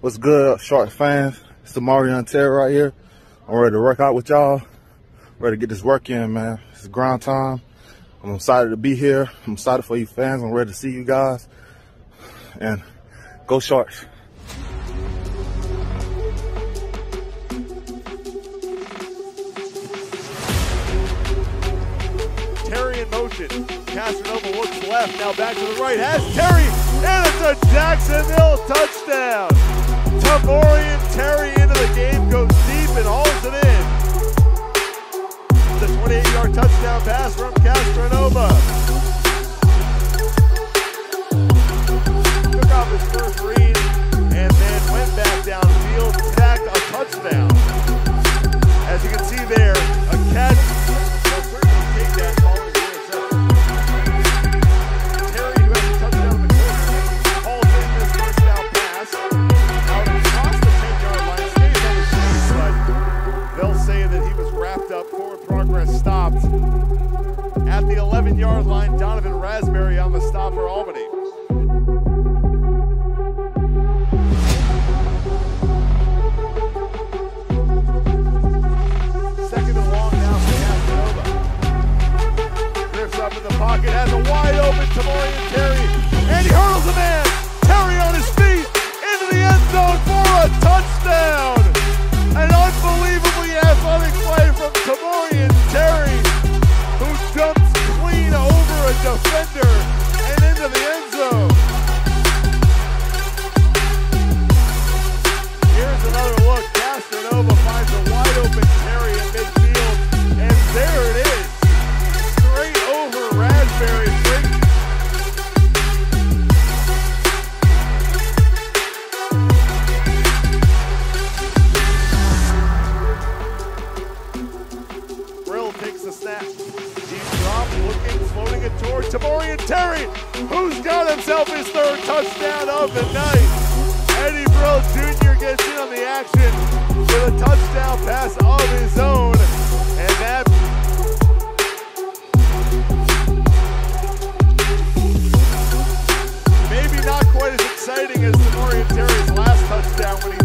What's good, Shark fans? It's Tamorrion Terry right here. I'm ready to work out with y'all. Ready to get this work in, man. It's grind time. I'm excited to be here. I'm excited for you fans. I'm ready to see you guys. And go Sharks. Terry in motion. Casanova looks left, now back to the right. Has Terry, and it's a Jacksonville touchdown. Tamorrion Terry into the game, goes deep and hauls it in. The 28-yard touchdown pass from Castronova. 27 yard line, Donovan Raspberry on the stop for Albany. Second and long now for Casanova. Drifts up in the pocket, has a wide open Tamorrion Terry, and he hurdles a man. Terry on his feet into the end zone for a touchdown. An unbelievably athletic play over toward Tamorrion Terry, who's got himself his third touchdown of the night. Eddie Brill Jr. gets in on the action with a touchdown pass of his own. And that maybe not quite as exciting as Tamorrion Terry's last touchdown when he